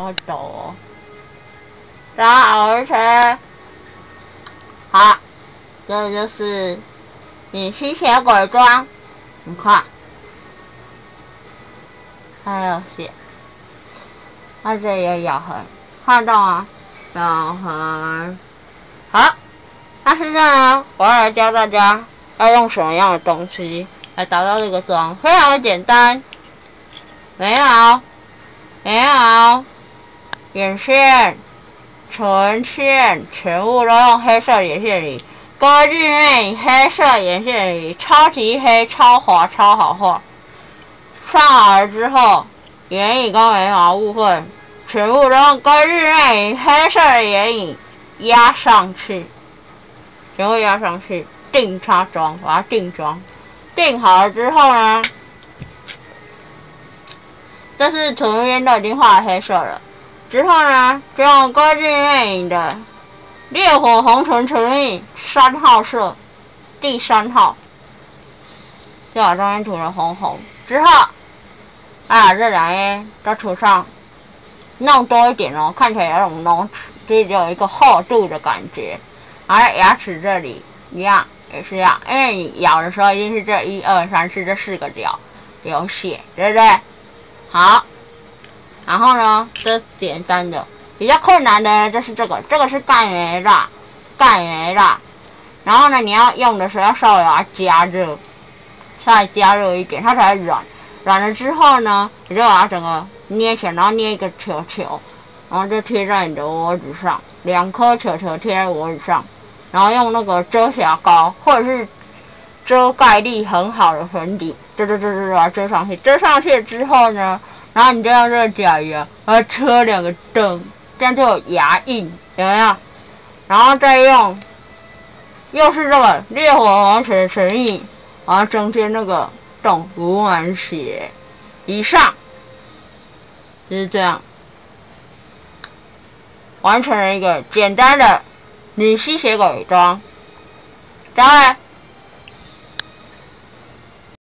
会抖哦。大家好，我是。好，这就是你吸血鬼装，你看，还有血，它这也有咬痕，看到吗？咬痕。好，那现在呢，我要来教大家要用什么样的东西来达到这个妆，非常的简单。没有，没有，眼线、唇线全部都用黑色眼线笔，歌剧魅黑色眼线笔，超级黑、超滑、超好画。上好之后，眼影跟眉毛部分全部都用歌剧魅黑色的眼影压上去，全部压上去，定擦妆，把它定妆。定好了之后呢？这是唇边都已经画黑色了，之后呢，就用歌剧魅影的烈火红唇唇印三号色，第三号，就把中间涂成红红。之后，啊，这两边再涂上，弄多一点哦，看起来有种浓，就是有一个厚度的感觉。而牙齿这里一样，也是一样，因为你咬的时候一定是这一二三四这四个角有血，对不对？好，然后呢，这简单的，比较困难的就是这个，这个是干圆蜡，干圆蜡。然后呢，你要用的时候要稍微把它加热，稍微加热一点，它才软。软了之后呢，你就把它整个捏起来，然后捏一个球球，然后就贴在你的窝子上，两颗球球贴在窝子上，然后用那个遮瑕膏或者是遮盖力很好的粉底。遮遮遮遮把它遮上去，遮上去之后呢，然后你就用这个假牙，然后车两个灯，这样就有牙印，有没有？然后再用，又是这个烈火红唇唇印，然后中间那个洞涂满血，以上就是这样，完成了一个简单的女吸血鬼妆。然后呢，